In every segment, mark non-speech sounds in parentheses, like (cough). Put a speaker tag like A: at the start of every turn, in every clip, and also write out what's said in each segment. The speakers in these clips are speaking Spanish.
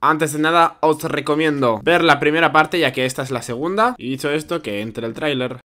A: Antes de nada, os recomiendo ver la primera parte, ya que esta es la segunda. Y dicho esto, que entre el tráiler.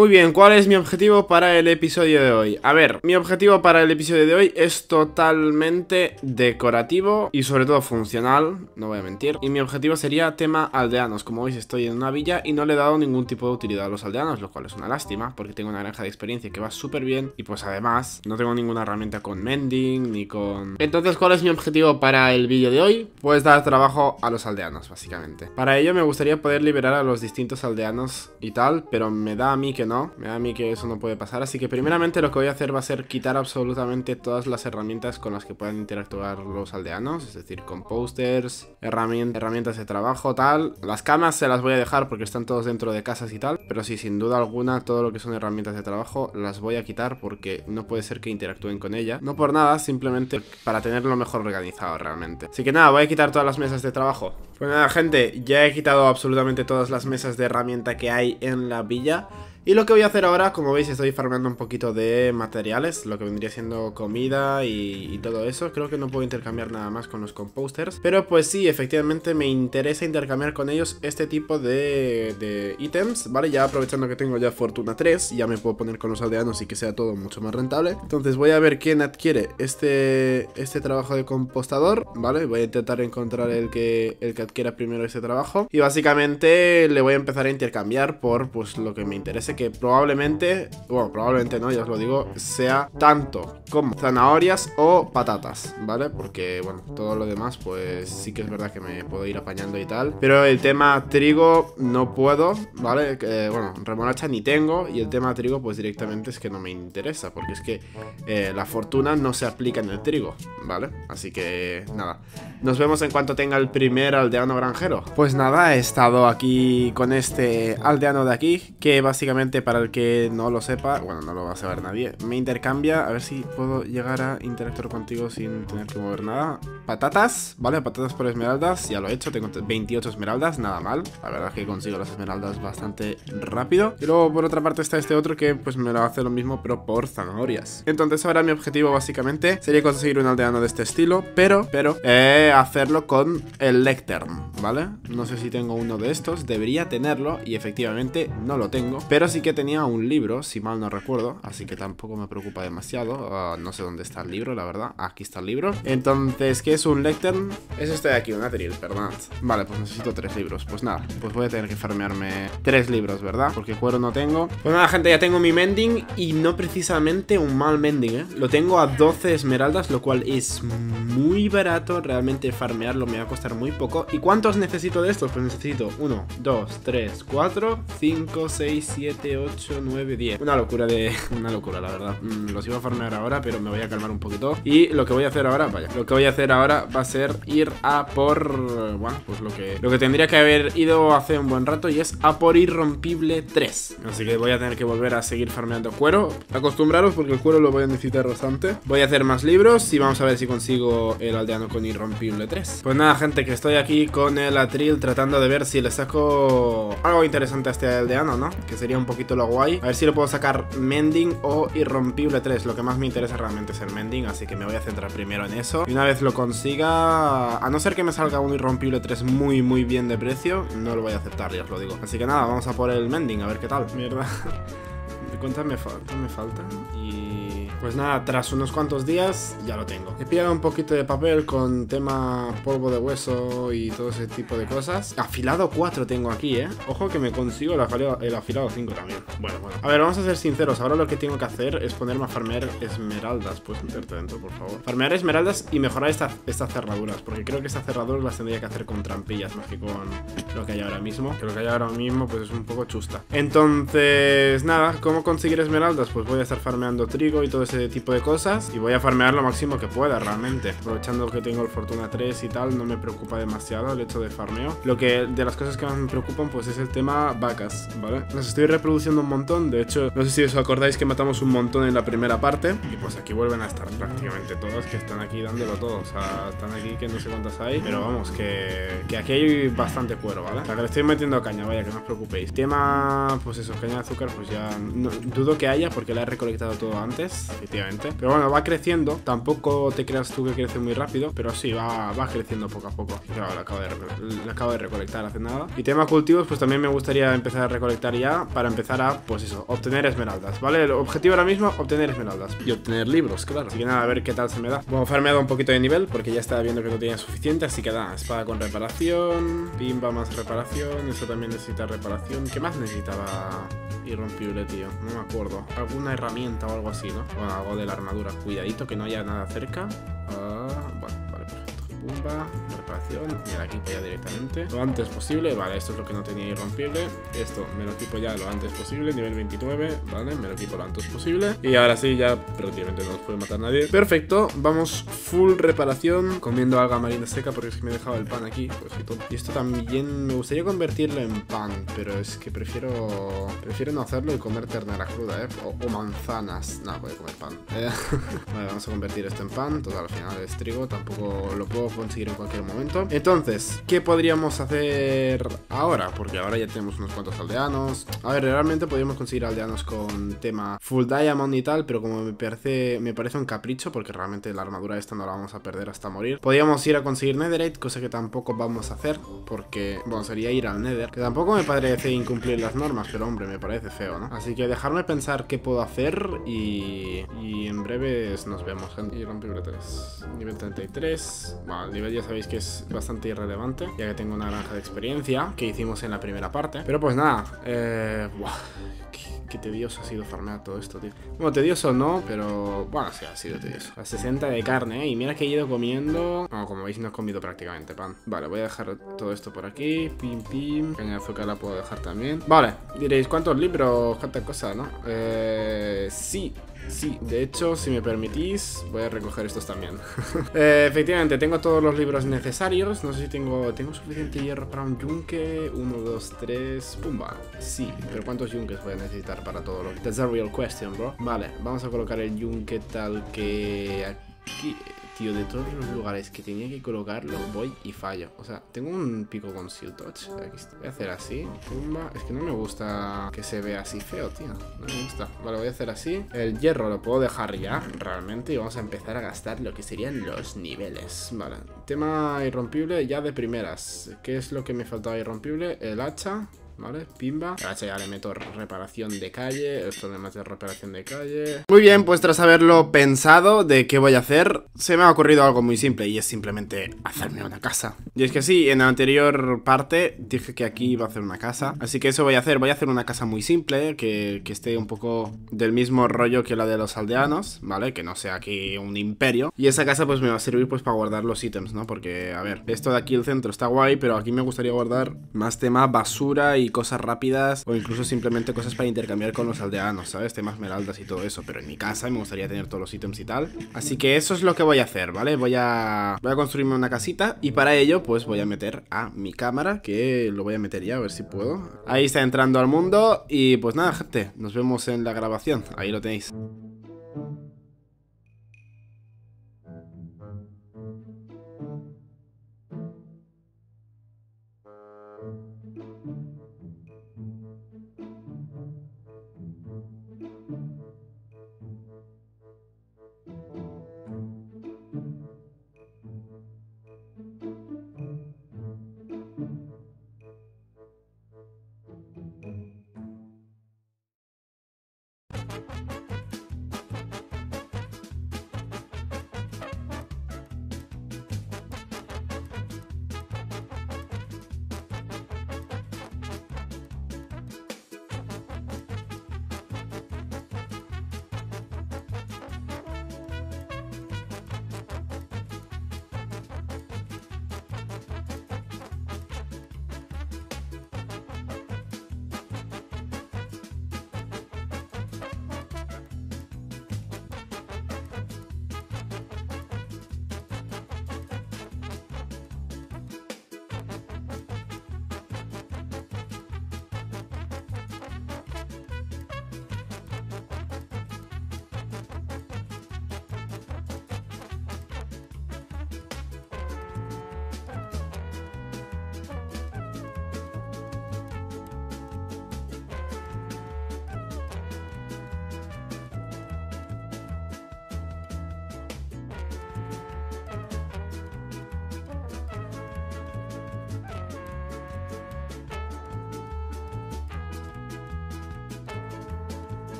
A: Muy bien, ¿cuál es mi objetivo para el episodio de hoy? A ver, mi objetivo para el episodio de hoy es totalmente decorativo y sobre todo funcional, no voy a mentir. Y mi objetivo sería tema aldeanos. Como veis estoy en una villa y no le he dado ningún tipo de utilidad a los aldeanos, lo cual es una lástima porque tengo una granja de experiencia que va súper bien. Y pues además no tengo ninguna herramienta con mending ni con... Entonces, ¿cuál es mi objetivo para el vídeo de hoy? Pues dar trabajo a los aldeanos, básicamente. Para ello me gustaría poder liberar a los distintos aldeanos y tal, pero me da a mí que no. Me da a mí que eso no puede pasar. Así que primeramente lo que voy a hacer va a ser quitar absolutamente todas las herramientas con las que puedan interactuar los aldeanos. Es decir, con posters, herramientas de trabajo, tal. Las camas se las voy a dejar porque están todos dentro de casas y tal. Pero sí, sin duda alguna, todo lo que son herramientas de trabajo las voy a quitar porque no puede ser que interactúen con ella. No por nada, simplemente para tenerlo mejor organizado realmente. Así que nada, voy a quitar todas las mesas de trabajo. Pues nada, gente, ya he quitado absolutamente todas las mesas de herramienta que hay en la villa. Y lo que voy a hacer ahora, como veis, estoy farmeando un poquito de materiales, lo que vendría siendo comida y, todo eso. Creo que no puedo intercambiar nada más con los composters. Pero pues sí, efectivamente me interesa intercambiar con ellos este tipo de, de ítems, ¿vale? Ya aprovechando que tengo ya Fortuna 3, ya me puedo poner con los aldeanos y que sea todo mucho más rentable. Entonces voy a ver quién adquiere este, este trabajo de compostador, ¿vale? Voy a intentar encontrar el que, el que adquiera primero este trabajo. Y básicamente le voy a empezar a intercambiar por pues lo que me que probablemente, bueno, probablemente no, ya os lo digo, sea tanto como zanahorias o patatas, ¿vale? Porque, bueno, todo lo demás, pues sí que es verdad que me puedo ir apañando y tal. Pero el tema trigo no puedo, ¿vale? bueno, remolacha ni tengo y el tema trigo, pues directamente es que no me interesa, porque es que eh, la fortuna no se aplica en el trigo, ¿vale? Así que, nada. Nos vemos en cuanto tenga el primer aldeano granjero. Pues nada, he estado aquí con este aldeano de aquí, que básicamente para el que no lo sepa, bueno, no lo va a saber nadie, me intercambia, a ver si puedo llegar a interactuar contigo sin tener que mover nada. Patatas, ¿vale? Patatas por esmeraldas, ya lo he hecho, tengo 28 esmeraldas, nada mal. La verdad es que consigo las esmeraldas bastante rápido. Y luego por otra parte está este otro que pues me lo hace lo mismo, pero por zanahorias. Entonces ahora mi objetivo básicamente sería conseguir un aldeano de este estilo, pero, pero, eh, hacerlo con el Lectern, ¿vale? No sé si tengo uno de estos, debería tenerlo y efectivamente no lo tengo, pero sí que tenía un libro, si mal no recuerdo, así que tampoco me preocupa demasiado. Ah, no sé dónde está el libro, la verdad. Aquí está el libro. Entonces, ¿qué es un Lectern? Es este de aquí, un Atril, perdón. Vale, pues necesito tres libros. Pues nada, pues voy a tener que farmearme tres libros, ¿verdad? Porque cuero no tengo. Pues nada, gente, ya tengo mi mending y no precisamente un mal mending, ¿eh? Lo tengo a 12 esmeraldas, lo cual es muy barato. Realmente farmearlo me va a costar muy poco. ¿Y cuántos necesito de estos? Pues necesito 1, 2, 3, 4, 5, 6, 7, 8, 9, 10 Una locura de... (laughs) Una locura, la verdad. Mm, Los iba a farmear ahora, pero me voy a calmar un poquito. Y lo que voy a hacer ahora, vaya Lo que voy a hacer ahora va a ser ir a por... Bueno, pues lo que... Lo que tendría que haber ido hace un buen rato Y es a por irrompible 3 Así que voy a tener que volver a seguir farmeando cuero. Acostumbraros porque el cuero lo voy a necesitar bastante. Voy a hacer más libros Y vamos a ver si consigo el aldeano con irrompible 3 Pues nada, gente, que estoy aquí con el atril Tratando de ver si le saco algo interesante a este aldeano, ¿no? Que sería un poquito lo guay. A ver si lo puedo sacar Mending o Irrompible 3. Lo que más me interesa realmente es el Mending, así que me voy a centrar primero en eso. Y una vez lo consiga, a no ser que me salga un Irrompible 3 muy, muy bien de precio, no lo voy a aceptar, ya os lo digo. Así que nada, vamos a por el Mending, a ver qué tal. (laughs) Mierda. (laughs) ¿Cuántas me, me faltan? Y pues nada, tras unos cuantos días ya lo tengo. He pillado un poquito de papel con tema polvo de hueso y todo ese tipo de cosas. Afilado 4 tengo aquí, ¿eh? Ojo que me consigo el afilado, 5 también. Bueno, bueno. A ver, vamos a ser sinceros. Ahora lo que tengo que hacer es ponerme a farmear esmeraldas. Puedes meterte dentro, por favor. Farmear esmeraldas y mejorar estas cerraduras. Porque creo que estas cerraduras las tendría que hacer con trampillas más que con lo que hay ahora mismo. Que lo que hay ahora mismo pues es un poco chusta. Entonces, nada, ¿cómo conseguir esmeraldas? Pues voy a estar farmeando trigo y todo ese tipo de cosas y voy a farmear lo máximo que pueda realmente. Aprovechando que tengo el Fortuna 3 y tal, no me preocupa demasiado el hecho de farmeo. Lo que de las cosas que más me preocupan pues es el tema vacas, ¿vale? Las estoy reproduciendo un montón, de hecho, no sé si os acordáis que matamos un montón en la primera parte y pues aquí vuelven a estar prácticamente todas que están aquí dándolo todo, o sea, están aquí que no sé cuántas hay, pero vamos, que, que aquí hay bastante cuero, ¿vale? O sea, que le estoy metiendo caña, vaya, que no os preocupéis. Tema, pues eso, caña de azúcar, pues ya dudo que haya porque la he recolectado todo antes, efectivamente. Pero bueno, va creciendo, tampoco te creas tú que crece muy rápido, pero sí, va, va creciendo poco a poco. Claro, la acabo, de, la acabo de recolectar hace nada. Y tema cultivos, pues también me gustaría empezar a recolectar ya para empezar a, pues eso, obtener esmeraldas, ¿vale? El objetivo ahora mismo, obtener esmeraldas. Y obtener libros, claro. Así que nada, a ver qué tal se me da. Bueno, farmeado un poquito de nivel porque ya estaba viendo que no tenía suficiente, así que da, espada con reparación, pimba más reparación, eso también necesita reparación. ¿Qué más necesitaba irrompible, tío? No me acuerdo. Alguna herramienta o algo así, ¿no? Bueno, algo de la armadura. Cuidadito que no haya nada cerca. Ah. Pumba, reparación. Y aquí ya directamente. Lo antes posible. Vale, esto es lo que no tenía irrompible. Esto me lo equipo ya lo antes posible. Nivel 29. Vale, me lo equipo lo antes posible. Y ahora sí, ya prácticamente no nos puede matar nadie. Perfecto. Vamos full reparación. Comiendo alga marina seca porque es que me he dejado el pan aquí. Pues y, y esto también me gustaría convertirlo en pan. Pero es que prefiero... Prefiero no hacerlo y comer ternera cruda, ¿eh? O, manzanas. No, voy a comer pan. (laughs) Vale, vamos a convertir esto en pan. Total, al final es trigo. Tampoco lo puedo conseguir en cualquier momento. Entonces, ¿qué podríamos hacer ahora? Porque ahora ya tenemos unos cuantos aldeanos. A ver, realmente podríamos conseguir aldeanos con tema full diamond y tal, pero como me parece, me parece un capricho, porque realmente la armadura esta no la vamos a perder hasta morir. Podríamos ir a conseguir netherite, cosa que tampoco vamos a hacer, porque, bueno, sería ir al nether. Que tampoco me parece incumplir las normas, pero hombre, me parece feo, ¿no? Así que dejarme pensar qué puedo hacer y, y en breves nos vemos. Y rompible 3. Nivel 33. Bueno, el nivel ya sabéis que es bastante irrelevante, ya que tengo una granja de experiencia que hicimos en la primera parte. Pero pues nada, eh... Buah, qué, qué, tedioso ha sido farmear todo esto, tío. Bueno, tedioso no, pero... Bueno, sí, ha sido tedioso. A 60 de carne, ¿eh? Y mira que he ido comiendo... Bueno, como veis no he comido prácticamente pan. Vale, voy a dejar todo esto por aquí. Pim, pim. Caña de azúcar la puedo dejar también. Vale, diréis, ¿cuántos libros? ¿Cuántas cosas, no? Eh... Sí, Sí, de hecho, si me permitís, voy a recoger estos también. (laughs) eh, efectivamente, tengo todos los libros necesarios. No sé si tengo, tengo suficiente hierro para un yunque. Uno, dos, tres. Pumba. Sí, pero ¿cuántos yunques voy a necesitar para todo lo que... That's a real question, bro. Vale, vamos a colocar el yunque tal que aquí... De todos los lugares que tenía que colocarlo, voy y fallo. O sea, tengo un pico con Seal Touch. Aquí está. Voy a hacer así. Pumba. Es que no me gusta que se vea así feo, tío. No me gusta. Vale, voy a hacer así. El hierro lo puedo dejar ya, realmente. Y vamos a empezar a gastar lo que serían los niveles. Vale. Tema irrompible ya de primeras. ¿Qué es lo que me faltaba irrompible? El hacha. ¿Vale? Pimba. Ya le meto reparación de calle. Esto además de reparación de calle. Muy bien, pues tras haberlo pensado de qué voy a hacer, se me ha ocurrido algo muy simple y es simplemente hacerme una casa. Y es que sí, en la anterior parte dije que aquí iba a hacer una casa. Así que eso voy a hacer. Voy a hacer una casa muy simple, que, que esté un poco del mismo rollo que la de los aldeanos, ¿vale? Que no sea aquí un imperio. Y esa casa pues me va a servir pues para guardar los ítems, ¿no? Porque, a ver, esto de aquí el centro está guay, pero aquí me gustaría guardar más tema basura y cosas rápidas o incluso simplemente cosas para intercambiar con los aldeanos, ¿sabes? Temas esmeraldas y todo eso, pero en mi casa me gustaría tener todos los ítems y tal. Así que eso es lo que voy a hacer, ¿vale? Voy a, voy a construirme una casita y para ello pues voy a meter a mi cámara, que lo voy a meter ya, a ver si puedo. Ahí está entrando al mundo y pues nada, gente, nos vemos en la grabación, ahí lo tenéis.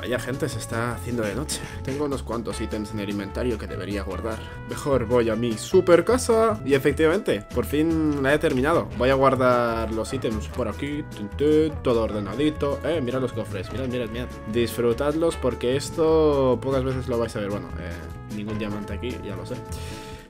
A: Vaya gente, se está haciendo de noche. Tengo unos cuantos ítems en el inventario que debería guardar. Mejor voy a mi super casa. Y efectivamente, por fin la he terminado. Voy a guardar los ítems por aquí. Todo ordenadito. Eh, mirad los cofres. Mirad, mirad, mirad. Disfrutadlos porque esto pocas veces lo vais a ver. Bueno, eh, ningún diamante aquí, ya lo sé.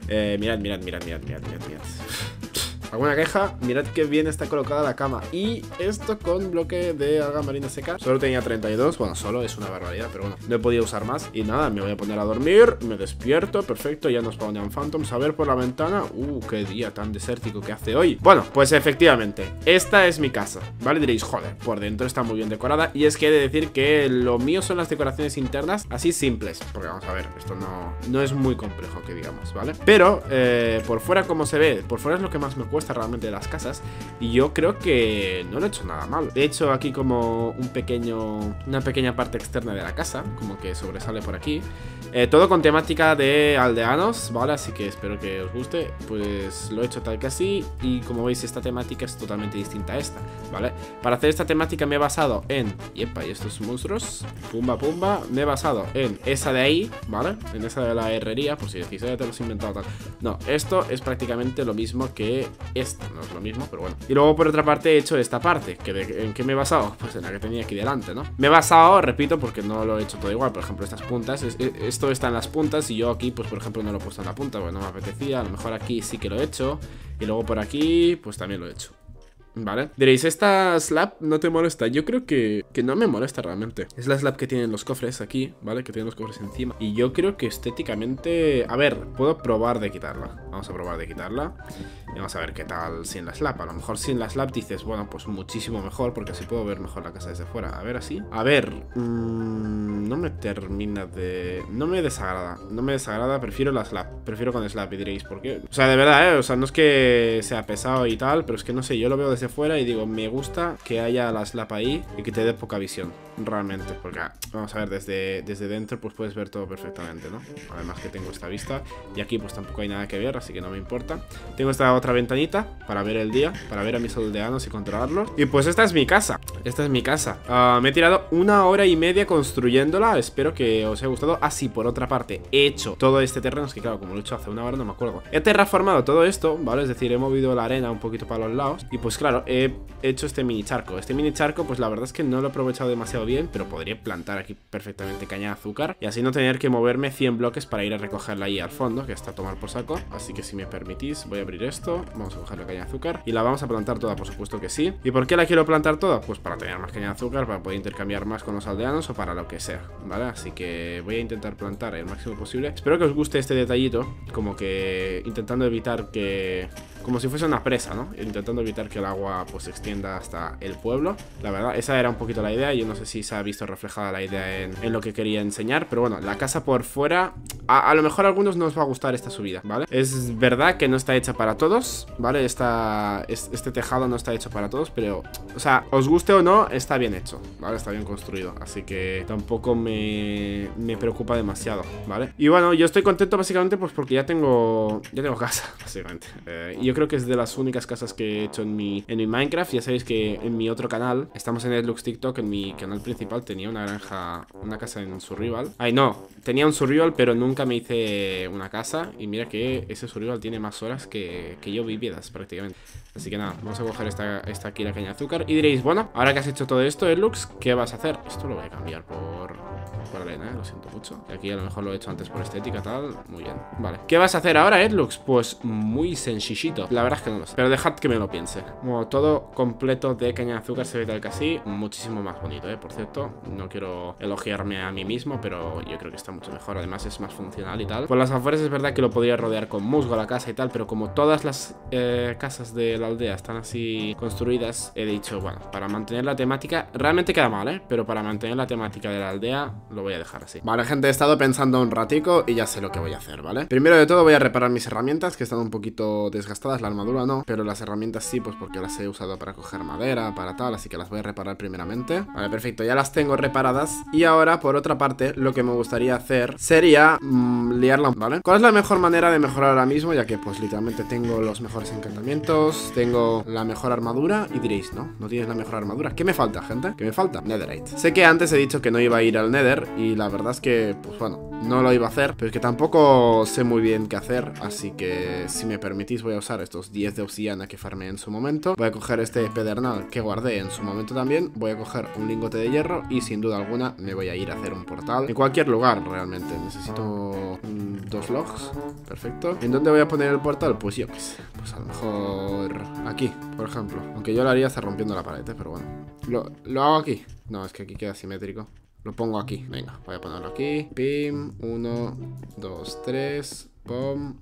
A: Eh, mirad, mirad, mirad, mirad, mirad, mirad, mirad. ¿Alguna queja? Mirad qué bien está colocada la cama. Y esto con bloque de alga marina seca. Solo tenía 32, bueno, solo es una barbaridad Pero bueno, no he podido usar más. Y nada, me voy a poner a dormir, me despierto Perfecto, ya nos un Phantoms A ver por la ventana, uh, qué día tan desértico que hace hoy. Bueno, pues efectivamente Esta es mi casa, ¿vale? Diréis, joder, por dentro está muy bien decorada Y es que he de decir que lo mío son las decoraciones internas Así simples. Porque vamos a ver, esto no, no es muy complejo que digamos, ¿vale? Pero, eh, por fuera como se ve Por fuera es lo que más me cuesta realmente de las casas Y yo creo que no lo he hecho nada mal. De hecho aquí como un pequeño Una pequeña parte externa de la casa Como que sobresale por aquí. Eh, Todo con temática de aldeanos, ¿vale? Así que espero que os guste. Pues lo he hecho tal que así Y como veis esta temática es totalmente distinta a esta, ¿vale? Para hacer esta temática me he basado en... Yepa, y estos monstruos. Pumba, pumba. Me he basado en esa de ahí, ¿vale? En esa de la herrería Por si decís, ya te lo has inventado tal. No, esto es prácticamente lo mismo que esta, no es lo mismo, pero bueno. Y luego por otra parte he hecho esta parte, que ¿en qué me he basado? Pues en la que tenía aquí delante, ¿no? Me he basado, repito, porque no lo he hecho todo igual, por ejemplo, estas puntas, esto está en las puntas y yo aquí, pues por ejemplo, no lo he puesto en la punta, porque no me apetecía, a lo mejor aquí sí que lo he hecho, y luego por aquí, pues también lo he hecho. ¿Vale? Diréis, ¿esta slab no te molesta? Yo creo que, que no me molesta realmente Es la slab que tienen los cofres aquí, ¿vale? Que tienen los cofres encima Y yo creo que estéticamente... A ver, puedo probar de quitarla Vamos a probar de quitarla Y vamos a ver qué tal sin la slab A lo mejor sin la slab dices, bueno, pues muchísimo mejor Porque así puedo ver mejor la casa desde fuera A ver, así A ver... Mmm, no me termina de... No me desagrada No me desagrada, prefiero la slab Prefiero con slab y diréis, ¿por qué? O sea, de verdad, ¿eh? O sea, no es que sea pesado y tal Pero es que no sé, yo lo veo desde fuera y digo, me gusta que haya la slap ahí y que te dé poca visión, realmente. Porque, ah, vamos a ver, desde, desde dentro pues puedes ver todo perfectamente, ¿no? Además que tengo esta vista y aquí pues tampoco hay nada que ver, así que no me importa. Tengo esta otra ventanita para ver el día, para ver a mis aldeanos y controlarlos. Y pues esta es mi casa, esta es mi casa. Ah, me he tirado una hora y media construyéndola, espero que os haya gustado. Así, ah, por otra parte, he hecho todo este terreno, es que claro, como lo he hecho hace una hora no me acuerdo. He terraformado todo esto, ¿vale? Es decir, he movido la arena un poquito para los lados y pues claro, he hecho este mini charco. Este mini charco, pues la verdad es que no lo he aprovechado demasiado bien, pero podría plantar aquí perfectamente caña de azúcar y así no tener que moverme 100 bloques para ir a recogerla ahí al fondo, que está a tomar por saco. Así que si me permitís, voy a abrir esto, vamos a coger la caña de azúcar y la vamos a plantar toda, por supuesto que sí. ¿Y por qué la quiero plantar toda? Pues para tener más caña de azúcar, para poder intercambiar más con los aldeanos o para lo que sea, ¿vale? Así que voy a intentar plantar el máximo posible. Espero que os guste este detallito, como que intentando evitar que como si fuese una presa, ¿no? Intentando evitar que el agua pues se extienda hasta el pueblo. La verdad, esa era un poquito la idea. Yo no sé si se ha visto reflejada la idea en, lo que quería enseñar. Pero bueno, la casa por fuera, a, lo mejor a algunos no os va a gustar esta subida, ¿vale? Es verdad que no está hecha para todos, ¿vale? Esta, este tejado no está hecho para todos, pero, o sea, os guste o no, está bien hecho, ¿vale? Está bien construido, así que tampoco me, me preocupa demasiado, ¿vale? Y bueno, yo estoy contento básicamente pues porque ya tengo, ya tengo casa, (laughs) básicamente. Eh, yo creo que es de las únicas casas que he hecho en mi, en mi Minecraft. Ya sabéis que en mi otro canal, estamos en Edlux TikTok, en mi canal principal tenía una granja, una casa en Survival. Ay, no, tenía un Survival, pero nunca me hice una casa. Y mira que ese Survival tiene más horas que, que yo vividas prácticamente. Así que nada, vamos a coger esta, esta aquí la caña de azúcar. Y diréis, bueno, ahora que has hecho todo esto, Edlux, ¿qué vas a hacer? Esto lo voy a cambiar por, por arena, ¿eh? lo siento mucho. Y aquí a lo mejor lo he hecho antes por estética, tal. Muy bien, vale. ¿Qué vas a hacer ahora, Edlux? Pues muy sencillito. La verdad es que no lo sé. Pero dejad que me lo piense. Como todo completo de caña de azúcar se ve tal que así. Muchísimo más bonito, ¿eh? Por cierto, no quiero elogiarme a mí mismo, pero yo creo que está mucho mejor. Además es más funcional y tal. Por las afueras es verdad que lo podría rodear con musgo la casa y tal, pero como todas las eh, casas de la aldea están así construidas, he dicho, bueno, para mantener la temática, realmente queda mal, ¿eh? Pero para mantener la temática de la aldea, lo voy a dejar así Vale, gente, he estado pensando un ratico y ya sé lo que voy a hacer, ¿vale? Primero de todo voy a reparar mis herramientas Que están un poquito desgastadas, la armadura no Pero las herramientas sí, pues porque las he usado para coger madera, para tal Así que las voy a reparar primeramente Vale, perfecto, ya las tengo reparadas Y ahora, por otra parte, lo que me gustaría hacer Sería mmm, liarla, ¿vale? ¿Cuál es la mejor manera de mejorar ahora mismo? Ya que, pues, literalmente tengo los mejores encantamientos Tengo la mejor armadura Y diréis, ¿no? No tienes la mejor armadura ¿Qué me falta, gente? ¿Qué me falta? Netherite Sé que antes he dicho que no iba a ir al Nether Y la verdad es que, pues bueno no lo iba a hacer, pero es que tampoco sé muy bien qué hacer, así que si me permitís voy a usar estos 10 de obsidiana que farmé en su momento. Voy a coger este pedernal que guardé en su momento también, voy a coger un lingote de hierro y sin duda alguna me voy a ir a hacer un portal en cualquier lugar realmente. Necesito dos logs, perfecto. ¿En dónde voy a poner el portal? Pues yo qué sé, pues a lo mejor aquí, por ejemplo. Aunque yo lo haría hasta rompiendo la pared, ¿eh? pero bueno. Lo, lo hago aquí. No, es que aquí queda simétrico. Lo pongo aquí, venga, voy a ponerlo aquí. Pim, 1, 2, 3 Pom.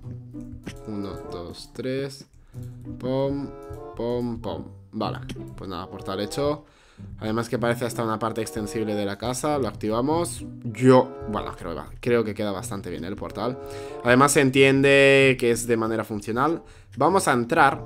A: 1, 2, 3 Pom, pom, pom. Vale, pues nada, portal hecho Además que parece hasta una parte extensible de la casa Lo activamos. Yo, bueno, creo, que queda bastante bien el portal. Además se entiende que es de manera funcional. Vamos a entrar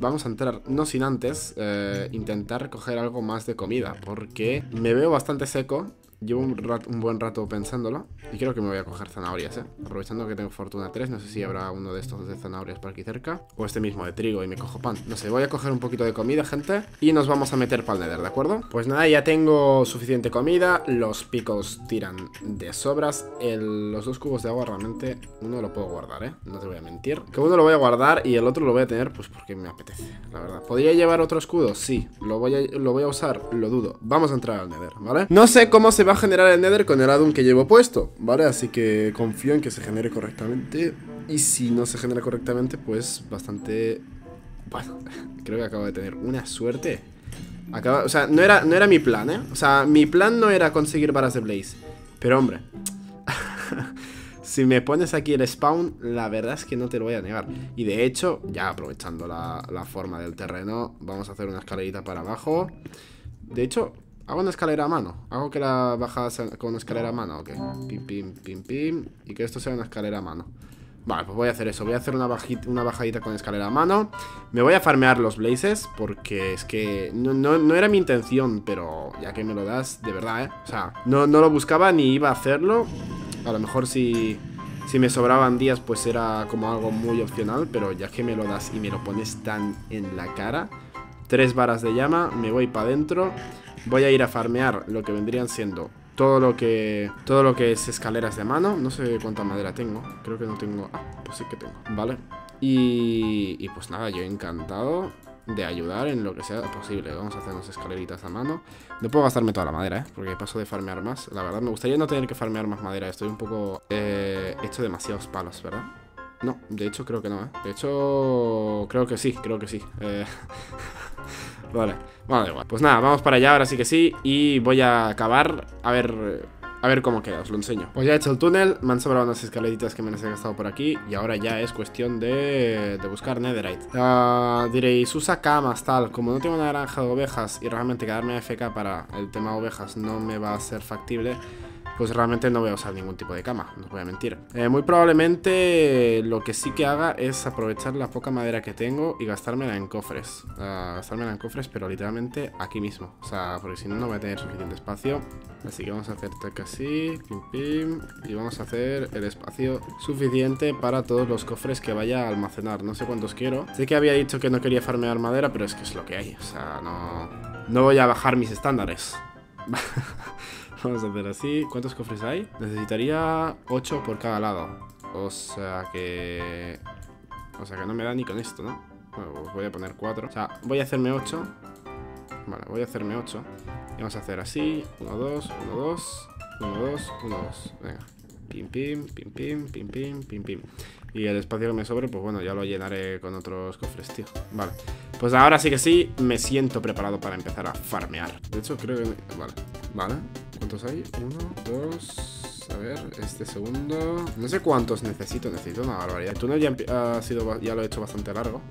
A: Vamos a entrar, no sin antes eh, Intentar recoger algo más de comida Porque me veo bastante seco Llevo un, buen rato pensándolo Y creo que me voy a coger zanahorias, eh Aprovechando que tengo fortuna 3 No sé si habrá uno de estos de zanahorias por aquí cerca O este mismo de trigo y me cojo pan No sé, voy a coger un poquito de comida, gente Y nos vamos a meter para el nether, ¿de acuerdo? Pues nada, ya tengo suficiente comida Los picos tiran de sobras Los dos cubos de agua realmente Uno lo puedo guardar, eh No te voy a mentir Que uno lo voy a guardar y el otro lo voy a tener Pues porque me apetece, la verdad ¿Podría llevar otro escudo? Sí ¿Lo voy a, lo voy a usar? Lo dudo Vamos a entrar al nether, ¿vale? No sé cómo se va a generar el nether con el addon que llevo puesto, ¿vale? Así que confío en que se genere correctamente. Y si no se genera correctamente, pues bastante... Bueno, (laughs) creo que acabo de tener una suerte. Acaba... O sea, no era, no era mi plan, ¿eh? O sea, mi plan no era conseguir varas de Blaze. Pero hombre... (laughs) si me pones aquí el spawn, la verdad es que no te lo voy a negar. Y de hecho, ya aprovechando la, la forma del terreno, vamos a hacer una escalerita para abajo. De hecho, ¿Hago una escalera a mano? ¿Hago que la baja con una escalera a mano? Ok. Pim, pim, pim, pim. Y que esto sea una escalera a mano. Vale, pues voy a hacer eso. Voy a hacer una, bajita, una bajadita con escalera a mano. Me voy a farmear los blazes. Porque es que no, no, era mi intención. Pero ya que me lo das, de verdad, ¿eh? O sea, no, no lo buscaba ni iba a hacerlo. A lo mejor si, si me sobraban días, pues era como algo muy opcional. Pero ya que me lo das y me lo pones tan en la cara. Tres varas de llama. Me voy para adentro. Voy a ir a farmear lo que vendrían siendo todo lo que todo lo que es escaleras de mano. No sé cuánta madera tengo. Creo que no tengo... Ah, pues sí que tengo. Vale. Y, y pues nada, yo encantado de ayudar en lo que sea posible. Vamos a hacer unas escaleritas a mano. No puedo gastarme toda la madera, ¿eh? Porque paso de farmear más. La verdad, me gustaría no tener que farmear más madera. Estoy un poco... Eh, hecho demasiados palos, ¿verdad? No, de hecho creo que no, ¿eh? De hecho, creo que sí, creo que sí. Eh... (laughs) Vale, bueno, igual. Pues nada, vamos para allá, ahora sí que sí. Y voy a acabar, a ver... A ver cómo queda, os lo enseño Pues ya he hecho el túnel, me han sobrado unas escaleritas que me las he gastado por aquí Y ahora ya es cuestión de, de buscar netherite Diréis, usa camas, tal Como no tengo una granja de ovejas y realmente quedarme AFK para el tema ovejas no me va a ser factible pues realmente no voy a usar ningún tipo de cama, no os voy a mentir. Eh, muy probablemente lo que sí que haga es aprovechar la poca madera que tengo y gastármela en cofres. Uh, gastármela en cofres, pero literalmente aquí mismo. O sea, porque si no, no voy a tener suficiente espacio. Así que vamos a hacer así, pim pim, y vamos a hacer el espacio suficiente para todos los cofres que vaya a almacenar. No sé cuántos quiero. Sé que había dicho que no quería farmear madera, pero es que es lo que hay. O sea, no, no voy a bajar mis estándares. (laughs) Vamos a hacer así. ¿Cuántos cofres hay? Necesitaría 8 por cada lado. O sea que... O sea que no me da ni con esto, ¿no? Bueno, pues voy a poner 4. O sea, voy a hacerme 8. Vale, voy a hacerme 8. Y vamos a hacer así. 1, 2, 1, 2. 1, 2, 1, 2. Venga. Pim, pim, pim, pim, pim, pim, pim, pim. Y el espacio que me sobre, pues bueno, ya lo llenaré con otros cofres, tío. Vale. Pues ahora sí que sí, me siento preparado para empezar a farmear. De hecho, creo que... Vale, vale. ¿Cuántos hay? Uno, dos... A ver, este segundo... No sé cuántos necesito, necesito una barbaridad. El túnel ya, ha sido, ya lo he hecho bastante largo.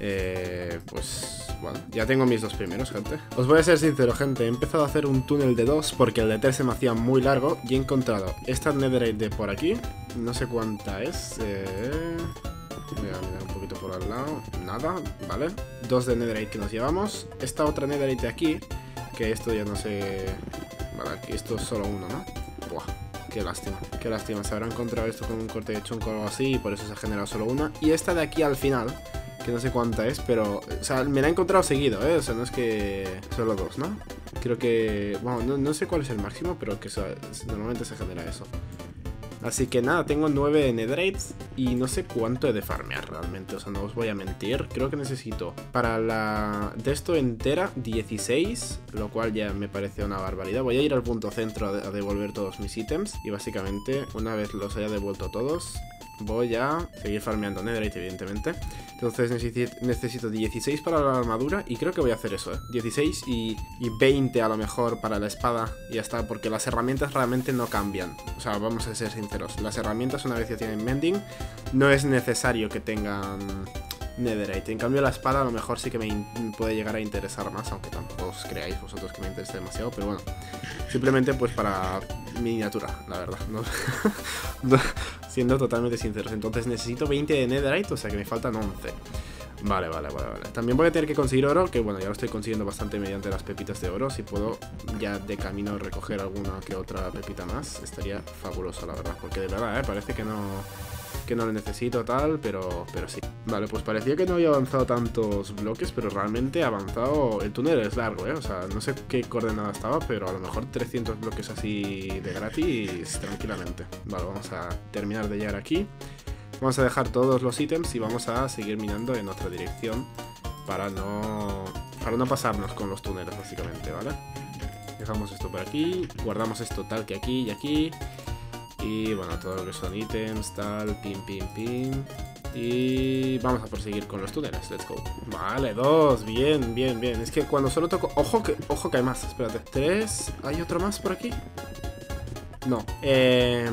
A: Eh, pues bueno, ya tengo mis dos primeros, gente. Os voy a ser sincero, gente. He empezado a hacer un túnel de dos porque el de tres se me hacía muy largo y he encontrado esta netherite de por aquí. No sé cuánta es. Eh... Voy a mirar un poquito por al lado. Nada, ¿vale? Dos de netherite que nos llevamos. Esta otra netherite de aquí, que esto ya no sé... Vale, esto es solo uno, ¿no? Buah, qué lástima, qué lástima. Se habrá encontrado esto con un corte de chunco o algo así y por eso se ha generado solo una. Y esta de aquí al final, que no sé cuánta es, pero... O sea, me la he encontrado seguido, ¿eh? O sea, no es que... Solo dos, ¿no? Creo que... Bueno, no, no sé cuál es el máximo, pero que normalmente se genera eso. Así que nada, tengo 9 netherrates y no sé cuánto he de farmear realmente, o sea, no os voy a mentir. Creo que necesito para la de esto entera 16, lo cual ya me parece una barbaridad. Voy a ir al punto centro a, devolver todos mis ítems y básicamente una vez los haya devuelto todos, voy a seguir farmeando netherite evidentemente. Entonces necesito 16 para la armadura y creo que voy a hacer eso, ¿eh? 16 y, 20 a lo mejor para la espada y ya está, porque las herramientas realmente no cambian. O sea, vamos a ser sinceros, las herramientas una vez ya tienen mending, no es necesario que tengan netherite. En cambio la espada a lo mejor sí que me puede llegar a interesar más, aunque tampoco os creáis vosotros que me interese demasiado, pero bueno, simplemente pues para miniatura, la verdad. (laughs) siendo totalmente sinceros. Entonces necesito 20 de netherite, o sea que me faltan 11. Vale, vale, vale, vale. También voy a tener que conseguir oro, que bueno, ya lo estoy consiguiendo bastante mediante las pepitas de oro. Si puedo ya de camino recoger alguna que otra pepita más, estaría fabuloso, la verdad. Porque de verdad, ¿eh? parece que no que no lo necesito tal, pero, pero sí. Vale, pues parecía que no había avanzado tantos bloques, pero realmente ha avanzado... El túnel es largo, ¿eh? O sea, no sé qué coordenada estaba, pero a lo mejor 300 bloques así de gratis tranquilamente. Vale, vamos a terminar de llegar aquí. Vamos a dejar todos los ítems y vamos a seguir minando en otra dirección para no, para no pasarnos con los túneles, básicamente, ¿vale? Dejamos esto por aquí, guardamos esto tal que aquí y aquí. Y bueno, todo lo que son ítems, tal, pim, pim, pim. Y vamos a proseguir con los túneles, let's go. Vale, dos, bien, bien, bien. Es que cuando solo toco... Ojo que, ojo que hay más, espérate. Tres, ¿hay otro más por aquí? No. Eh,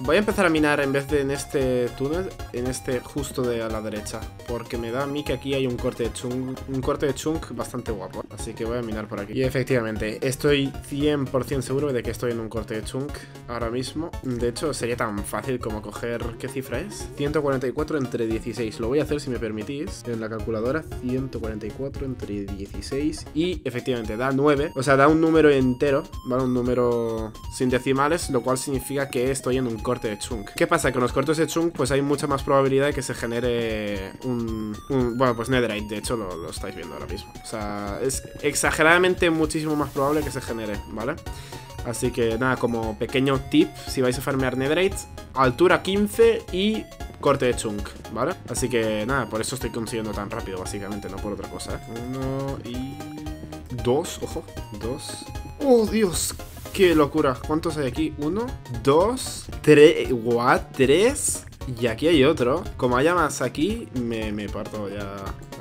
A: voy a empezar a minar en vez de en este túnel, en este justo de a la derecha. Porque me da a mí que aquí hay un corte de chunk, un corte de chunk bastante guapo. Así que voy a minar por aquí. Y efectivamente, estoy 100% seguro de que estoy en un corte de chunk ahora mismo. De hecho, sería tan fácil como coger... ¿Qué cifra es? 144 entre 16. Lo voy a hacer si me permitís. En la calculadora, 144 entre 16. Y efectivamente, da 9. O sea, da un número entero, ¿vale? Un número sin decimales lo cual significa que estoy en un corte de chunk. ¿Qué pasa? En los cortes de chunk pues hay mucha más probabilidad de que se genere un... bueno, pues netherite, de hecho lo, estáis viendo ahora mismo. O sea, es exageradamente muchísimo más probable que se genere, ¿vale? Así que nada, como pequeño tip, si vais a farmear netherite, altura 15 y corte de chunk, ¿vale? Así que nada, por eso estoy consiguiendo tan rápido, básicamente, no por otra cosa. Uno y... Dos, ojo, dos. ¡Oh, Dios! ¡Qué locura! ¿Cuántos hay aquí? Uno, dos, tres... ¿What? ¿Tres? Y aquí hay otro. Como haya más aquí, me, me parto ya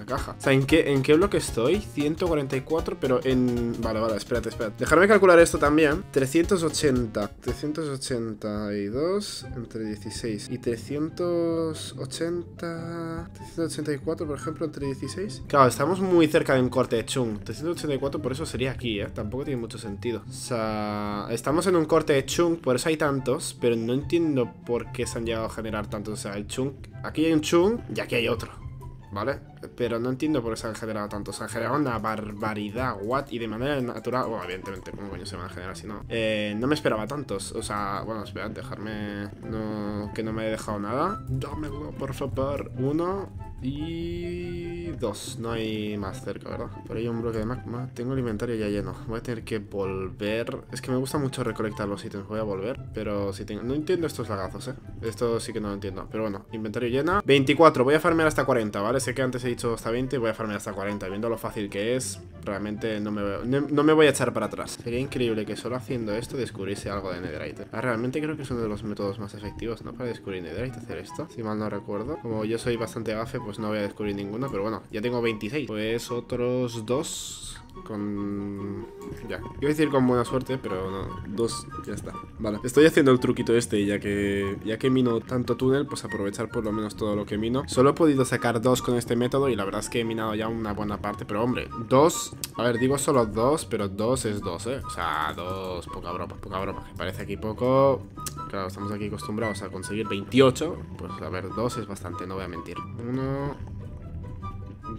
A: caja. O sea, ¿en qué, ¿en qué bloque estoy? 144, pero en... Vale, vale, espérate, espérate. Dejarme calcular esto también. 380. 382 entre 16. Y 380... 384, por ejemplo, entre 16. Claro, estamos muy cerca de un corte de chung. 384 por eso sería aquí, ¿eh? Tampoco tiene mucho sentido. O sea, estamos en un corte de chung, por eso hay tantos, pero no entiendo por qué se han llegado a generar tantos. O sea, el chung... Aquí hay un chung y aquí hay otro. ¿Vale? Pero no entiendo por qué se han generado tantos. Se han generado una barbaridad, what? Y de manera natural, bueno, evidentemente, ¿cómo coño se van a generar si no? Eh, no me esperaba tantos. O sea, bueno, esperad, dejarme. No, que no me he dejado nada. Dámelo, por favor. Uno y. Dos. No hay más cerca, ¿verdad? Por ahí hay un bloque de magma. Tengo el inventario ya lleno. Voy a tener que volver. Es que me gusta mucho recolectar los ítems. Voy a volver. Pero si tengo. No entiendo estos lagazos, ¿eh? Esto sí que no lo entiendo. Pero bueno, inventario llena. 24. Voy a farmear hasta 40, ¿vale? Sé que antes he dicho hasta 20 voy a farmear hasta 40. Viendo lo fácil que es, realmente no me, no, me voy a echar para atrás. Sería increíble que solo haciendo esto descubriese algo de Netherite. Ah, realmente creo que es uno de los métodos más efectivos, ¿no? Para descubrir Netherite, hacer esto. Si mal no recuerdo. Como yo soy bastante gafe, pues no voy a descubrir ninguno. Pero bueno, ya tengo 26. Pues otros dos con ya. Iba a decir con buena suerte, pero no. Dos, ya está. Vale. Estoy haciendo el truquito este, ya que ya que mino tanto túnel, pues aprovechar por lo menos todo lo que mino. Solo he podido sacar dos con este método y la verdad es que he minado ya una buena parte, pero hombre, dos... A ver, digo solo dos, pero dos es dos, ¿eh? O sea, dos, poca broma, poca broma. Que parece aquí poco... Claro, estamos aquí acostumbrados a conseguir 28. Pues a ver, dos es bastante, no voy a mentir. Uno...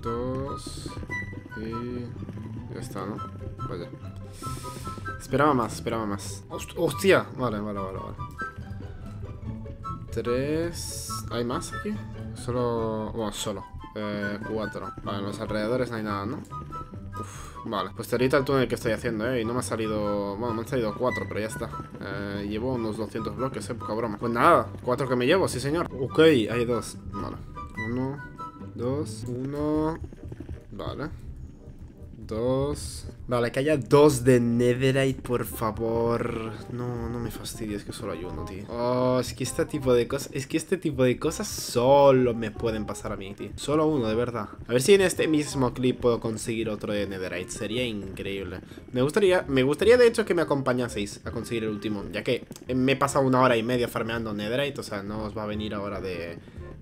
A: Dos... Y... Ya está, ¿no? Vaya. Esperaba más, esperaba más. ¡Hostia! Vale, vale, vale, vale. Tres... ¿Hay más aquí? Solo... Bueno, solo. Eh, cuatro. Vale, en los alrededores no hay nada, ¿no? Uf, vale. Pues ahorita el túnel que estoy haciendo, ¿eh? Y no me ha salido... Bueno, me han salido cuatro, pero ya está. Eh, llevo unos 200 bloques, ¿eh? Poca broma. Pues nada, cuatro que me llevo, sí señor. Ok, hay dos. Vale. Uno, dos, uno... Vale. Dos... Vale, que haya dos de Netherite, por favor. No, no me fastidies que solo hay uno, tío. Oh, es que este tipo de cosas... Es que este tipo de cosas solo me pueden pasar a mí, tío. Solo uno, de verdad. A ver si en este mismo clip puedo conseguir otro de Netherite. Sería increíble. Me gustaría... Me gustaría, de hecho, que me acompañaseis a conseguir el último. Ya que me he pasado una hora y media farmeando Netherite. O sea, no os va a venir ahora de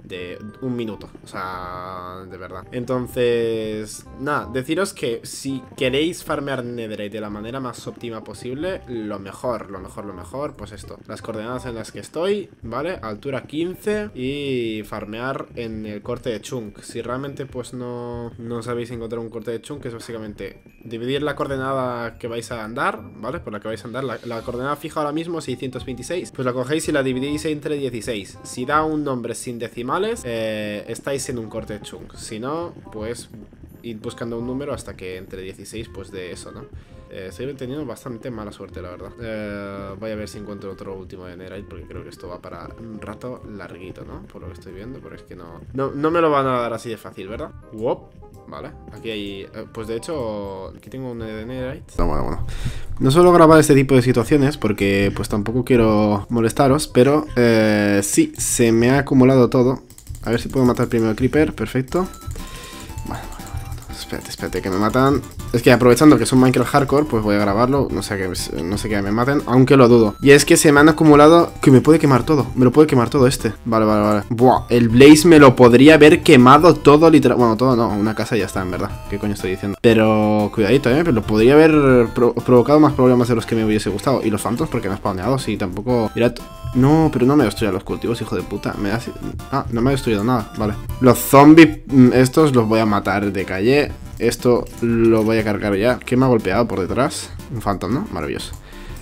A: de un minuto, o sea, de verdad. Entonces, nada, deciros que si queréis farmear Netherite de la manera más óptima posible, lo mejor, lo mejor, lo mejor, pues esto. Las coordenadas en las que estoy, ¿vale? Altura 15 y farmear en el corte de chunk. Si realmente pues no, no sabéis encontrar un corte de chunk, es básicamente dividir la coordenada que vais a andar, ¿vale? Por la que vais a andar, la, la coordenada fija ahora mismo 626, pues la cogéis y la dividís entre 16. Si da un nombre sin decimal, eh, estáis en un corte chunk. Si no, pues id buscando un número hasta que entre 16, pues de eso, ¿no? Eh, estoy teniendo bastante mala suerte, la verdad. Eh, voy a ver si encuentro otro último de Nerite, porque creo que esto va para un rato larguito, ¿no? Por lo que estoy viendo, pero es que no... No, no me lo van a dar así de fácil, ¿verdad? Wop. Vale, aquí hay... Eh, pues de hecho, aquí tengo un de. No, bueno, bueno. No suelo grabar este tipo de situaciones porque pues tampoco quiero molestaros, pero eh, sí, se me ha acumulado todo. A ver si puedo matar primero al Creeper, perfecto. Bueno, espérate, espérate, que me matan. Es que aprovechando que es un Minecraft Hardcore, pues voy a grabarlo, no sé, que, no sé que me maten, aunque lo dudo. Y es que se me han acumulado... Que me puede quemar todo, me lo puede quemar todo este. Vale, vale, vale. Buah, el Blaze me lo podría haber quemado todo literal... Bueno, todo no, una casa ya está, en verdad. ¿Qué coño estoy diciendo? Pero cuidadito, ¿eh? Pero lo podría haber provocado más problemas de los que me hubiese gustado. Y los Phantoms porque no ha spawneado, sí, tampoco... Mirad... No, pero no me destruido los cultivos, hijo de puta. Me. Ah, no me ha destruido nada, vale. Los zombies mm, estos los voy a matar de calle. Esto lo voy a cargar ya. ¿Quién me ha golpeado por detrás? Un ¿no? Maravilloso.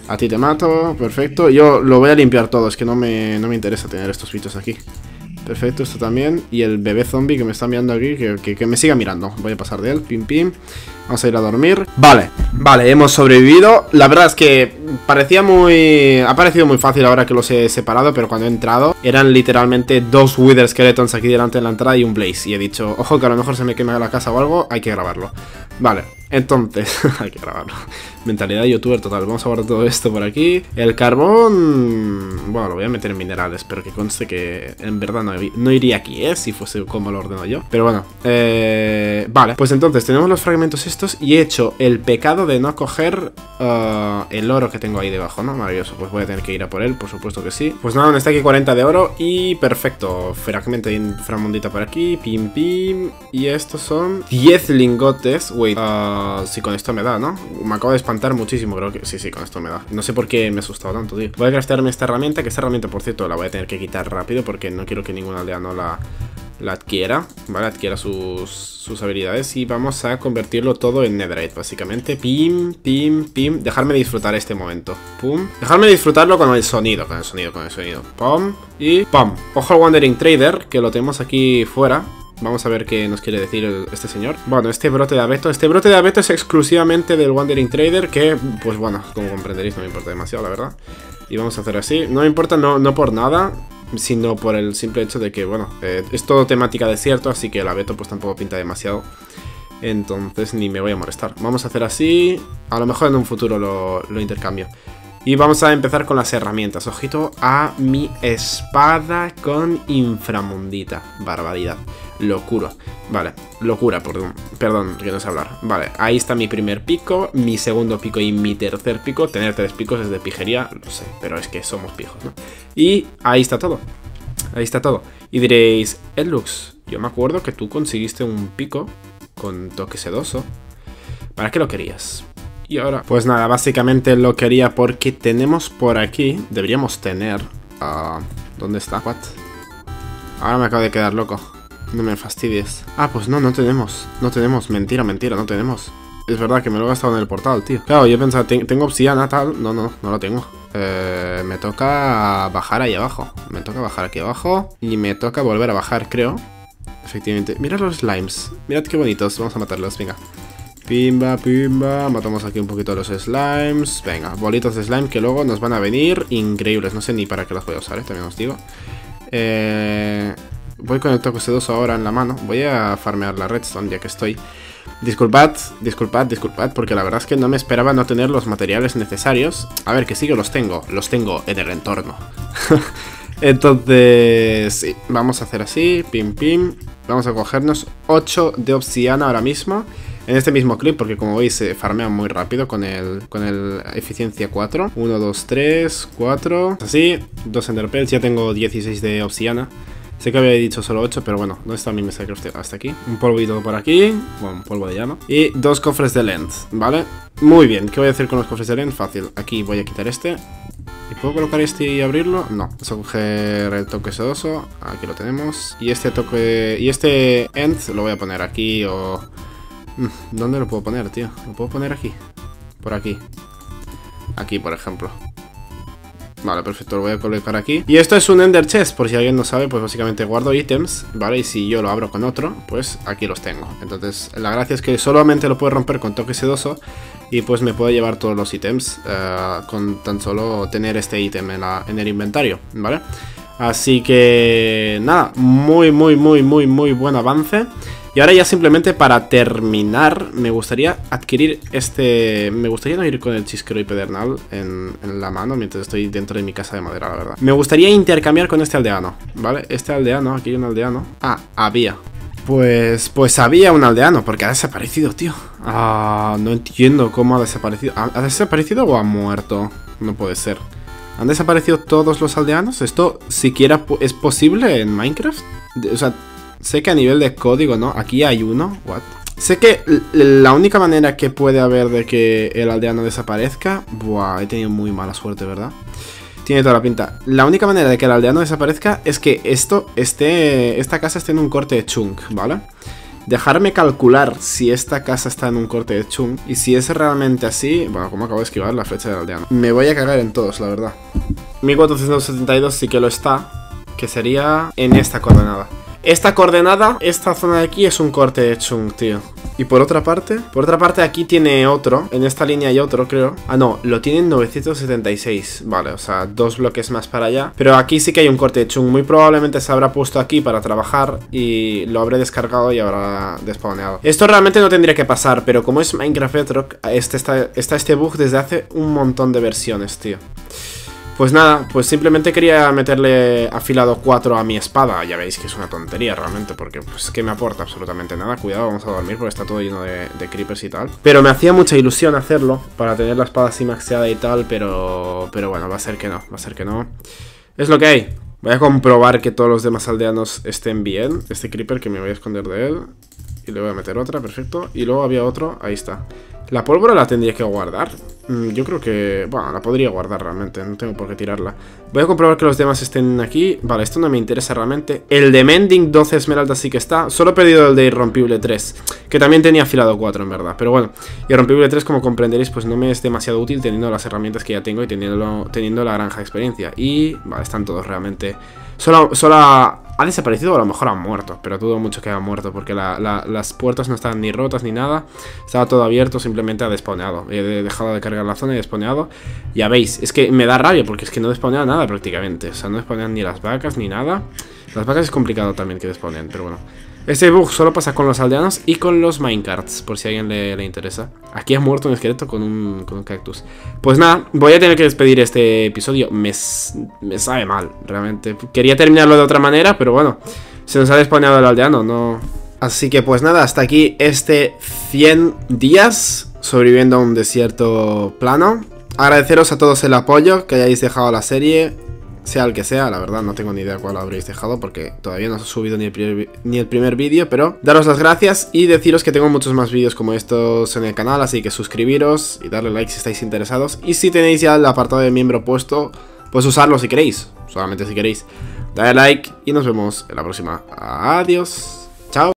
A: A ti te mato, perfecto. Yo lo voy a limpiar todo, es que no me, no me interesa tener estos bichos aquí. Perfecto, esto también. Y el bebé zombie que me está mirando aquí, que, que, me siga mirando. Voy a pasar de él, pim pim. Vamos a ir a dormir. Vale, vale, hemos sobrevivido. La verdad es que parecía muy... Ha parecido muy fácil ahora que los he separado, pero cuando he entrado eran literalmente dos Wither Skeletons aquí delante de la entrada y un Blaze. Y he dicho, ojo que a lo mejor se me quema la casa o algo, hay que grabarlo. Vale, entonces, (laughs) hay que grabarlo. Mentalidad youtuber total. Vamos a guardar todo esto por aquí. El carbón... Bueno, lo voy a meter en minerales, pero que conste que en verdad no, no iría aquí, ¿eh? Si fuese como lo ordeno yo. Pero bueno, eh... Vale, pues entonces tenemos los fragmentos estos y he hecho el pecado de no coger uh, el oro que tengo ahí debajo, ¿no? Maravilloso, pues voy a tener que ir a por él, por supuesto que sí. Pues nada, está aquí 40 de oro y perfecto. Fragmento de inframundita por aquí, pim pim. Y estos son 10 lingotes. Wait, uh, si con esto me da, ¿no? Me acabo de muchísimo, creo que sí, sí, con esto me da. No sé por qué me he asustado tanto, tío. Voy a craftearme esta herramienta, que esta herramienta, por cierto, la voy a tener que quitar rápido porque no quiero que ninguna aldea no la la adquiera, ¿vale? Adquiera sus, sus, habilidades y vamos a convertirlo todo en netherite, básicamente. Pim, pim, pim. Dejarme disfrutar este momento. Pum. Dejarme disfrutarlo con el sonido, con el sonido, con el sonido. Pum y pum. Ojo al Wandering Trader, que lo tenemos aquí fuera. Vamos a ver qué nos quiere decir este señor. Bueno, este brote de abeto. Este brote de abeto es exclusivamente del Wandering Trader, que, pues bueno, como comprenderéis, no me importa demasiado, la verdad. Y vamos a hacer así. No me importa, no, no por nada sino por el simple hecho de que, bueno, eh, es todo temática desierto, así que el abeto pues tampoco pinta demasiado. Entonces ni me voy a molestar. Vamos a hacer así, a lo mejor en un futuro lo, intercambio. Y vamos a empezar con las herramientas. Ojito a mi espada con inframundita. Barbaridad. Locura. Vale, locura, perdón. Perdón, que no sé hablar. Vale, ahí está mi primer pico, mi segundo pico y mi tercer pico. Tener tres picos es de pijería, lo sé, pero es que somos pijos, ¿no? Y ahí está todo. Ahí está todo. Y diréis, Edlux, yo me acuerdo que tú conseguiste un pico con toque sedoso. ¿Para qué lo querías? Y ahora, pues nada, básicamente lo quería porque tenemos por aquí, deberíamos tener... Uh, ¿Dónde está? Ahora me acabo de quedar loco. No me fastidies. Ah, pues no, no tenemos. No tenemos. Mentira, mentira, no tenemos. Es verdad que me lo he gastado en el portal, tío. Claro, yo pensaba, tengo obsidiana, tal. No, no, no lo tengo. Eh, me toca bajar ahí abajo. Me toca bajar aquí abajo. Y me toca volver a bajar, creo. Efectivamente. Mira los slimes. Mirad qué bonitos. Vamos a matarlos, venga. Pimba, pimba. Matamos aquí un poquito los slimes. Venga, bolitos de slime que luego nos van a venir increíbles. No sé ni para qué los voy a usar, ¿eh? también os digo. Eh, voy con el toque sedoso ahora en la mano. Voy a farmear la redstone ya que estoy. Disculpad, disculpad, disculpad, porque la verdad es que no me esperaba no tener los materiales necesarios. A ver, que sí que los tengo. Los tengo en el entorno. (laughs) Entonces, sí, vamos a hacer así, pim pim. Vamos a cogernos 8 de obsidiana ahora mismo en este mismo clip, porque como veis se farmea muy rápido con el, con el eficiencia 4. 1, 2, 3, 4. Así, dos enderpearls, ya tengo 16 de obsidiana. Sé que había dicho solo 8, pero bueno, no está mi mesa hasta aquí. Un polvito por aquí, bueno, un polvo de llama. Y dos cofres de length, ¿vale? Muy bien, ¿qué voy a hacer con los cofres de length? Fácil, aquí voy a quitar este. ¿Y puedo colocar este y abrirlo? No, vamos a coger el toque sedoso, aquí lo tenemos. Y este toque, y este end lo voy a poner aquí o ¿Dónde lo puedo poner, tío? ¿Lo puedo poner aquí? Por aquí. Aquí, por ejemplo. Vale, perfecto, lo voy a colocar aquí Y esto es un Ender Chest, por si alguien no sabe Pues básicamente guardo ítems, ¿vale? Y si yo lo abro con otro, pues aquí los tengo Entonces, la gracia es que solamente lo puedo romper con toque sedoso Y pues me puedo llevar todos los ítems uh, Con tan solo tener este ítem en el inventario, ¿vale? Así que, nada, muy, muy, muy, muy, muy buen avance y ahora ya simplemente para terminar, me gustaría adquirir este... Me gustaría no ir con el chisquero y pedernal en, la mano mientras estoy dentro de mi casa de madera, la verdad. Me gustaría intercambiar con este aldeano, ¿vale? Este aldeano, aquí hay un aldeano. Ah, había. Pues, pues había un aldeano, porque ha desaparecido, tío. Ah, no entiendo cómo ha desaparecido. ¿Ha, desaparecido o ha muerto? No puede ser. ¿Han desaparecido todos los aldeanos? ¿Esto siquiera es posible en Minecraft? O sea, Sé que a nivel de código, ¿no? Aquí hay uno. What? Sé que la única manera que puede haber de que el aldeano desaparezca... Buah, he tenido muy mala suerte, ¿verdad? Tiene toda la pinta. La única manera de que el aldeano desaparezca es que esto esté... Esta casa esté en un corte de chunk, ¿vale? Dejarme calcular si esta casa está en un corte de chunk. Y si es realmente así... Bueno, como acabo de esquivar la flecha del aldeano. Me voy a cagar en todos, la verdad. 1472 sí que lo está. Que sería en esta coordenada. Esta coordenada, esta zona de aquí es un corte de chung, tío. Y por otra parte, por otra parte aquí tiene otro, en esta línea hay otro, creo. Ah, no, lo tienen 976, vale, o sea, dos bloques más para allá. Pero aquí sí que hay un corte de chung, muy probablemente se habrá puesto aquí para trabajar y lo habré descargado y habrá despawneado. Esto realmente no tendría que pasar, pero como es Minecraft Bedrock, este está, está este bug desde hace un montón de versiones, tío. Pues nada, pues simplemente quería meterle afilado 4 a mi espada. Ya veis que es una tontería realmente, porque pues que me aporta absolutamente nada. Cuidado, vamos a dormir porque está todo lleno de, creepers y tal. Pero me hacía mucha ilusión hacerlo para tener la espada así maxeada y tal, pero, pero bueno, va a ser que no, va a ser que no. Es lo que hay. Voy a comprobar que todos los demás aldeanos estén bien. Este creeper que me voy a esconder de él. Y le voy a meter otra, perfecto. Y luego había otro, ahí está. ¿La pólvora la tendría que guardar? Mm, yo creo que... Bueno, la podría guardar realmente, no tengo por qué tirarla. Voy a comprobar que los demás estén aquí. Vale, esto no me interesa realmente. El de Mending 12 esmeraldas sí que está. Solo he pedido el de Irrompible 3, que también tenía afilado 4 en verdad. Pero bueno, Irrompible 3 como comprenderéis pues no me es demasiado útil teniendo las herramientas que ya tengo y teniendo, teniendo la granja de experiencia. Y... Vale, están todos realmente... Solo, solo ha desaparecido o a lo mejor ha muerto, pero dudo mucho que haya muerto porque las puertas no estaban ni rotas ni nada. Estaba todo abierto, simplemente ha despawneado. He dejado de cargar la zona y despawneado. Ya veis, es que me da rabia porque es que no despawnea nada prácticamente. O sea, no despawnean ni las vacas ni nada. Las vacas es complicado también que despawnen, pero bueno. Este bug solo pasa con los aldeanos y con los minecarts, por si a alguien le, interesa. Aquí ha muerto un esqueleto con un, con un, cactus. Pues nada, voy a tener que despedir este episodio. Me, me sabe mal, realmente. Quería terminarlo de otra manera, pero bueno. Se nos ha despawnado el aldeano, no... Así que pues nada, hasta aquí este 100 días sobreviviendo a un desierto plano. Agradeceros a todos el apoyo, que hayáis dejado la serie, sea el que sea, la verdad no tengo ni idea cuál habréis dejado porque todavía no os he subido ni el primer, primer vídeo, pero daros las gracias y deciros que tengo muchos más vídeos como estos en el canal, así que suscribiros y darle like si estáis interesados. Y si tenéis ya el apartado de miembro puesto, pues usarlo si queréis, solamente si queréis. Dale like y nos vemos en la próxima. Adiós.